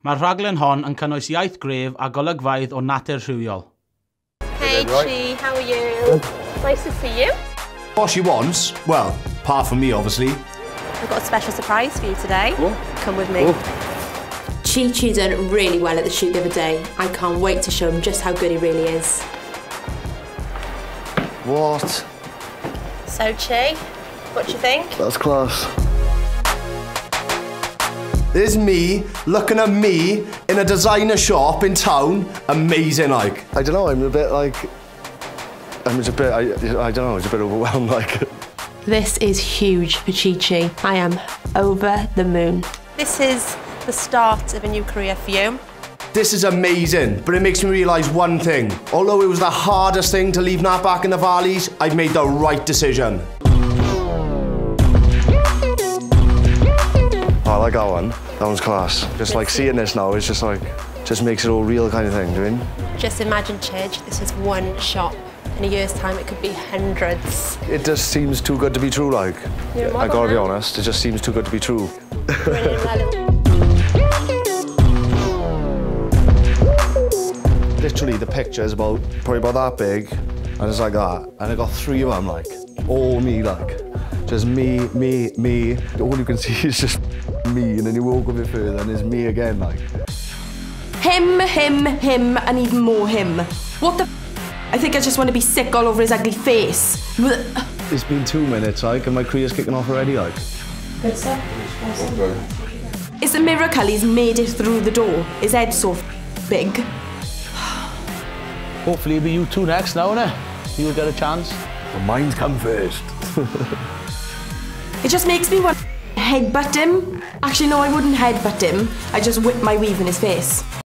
Mae'r rhaglen hon yn cynnwys iaith gref a golygfaidd o natur rhywiol. Hey Chi, how are you? Nice to see you. What she wants, well, apart from me, obviously. I've got a special surprise for you today. Come with me. Chidgey done really well at the shoot the other day. I can't wait to show him just how good he really is. What? So Chi, what do you think? That's class. There's me looking at me in a designer shop in town. Amazing, like. I don't know, I'm a bit like... I'm just a bit, I, I don't know, it's a bit overwhelmed, like. This is huge for Chidgey. I am over the moon. This is the start of a new career for you. This is amazing, but it makes me realise one thing. Although it was the hardest thing to leave Nat back in the valleys, I've made the right decision. Like that one. That one's class. Just like seeing this now, it's just like, just makes it all real kind of thing, do you mean? Just imagine, Chidge, this is one shop. In a year's time, it could be hundreds. It just seems too good to be true, like. You're I gotta be now. honest, it just seems too good to be true. Running in that little- Literally, the picture is about, probably about that big, and it's like that. And I got three of them, like, all me, like. Just me, me, me. All you can see is just me, and then you walk a bit further, and it's me again, like. Him, him, him, and even more him. What the I think I just want to be sick all over his ugly face. It's been two minutes, like, and my career's kicking off already, like. It's a miracle he's made it through the door. His head's so big. Hopefully it'll be you two next now, innit? You'll get a chance. Well, mine's come first. It just makes me want to headbutt him. Actually, no, I wouldn't headbutt him. I just whip my weave in his face.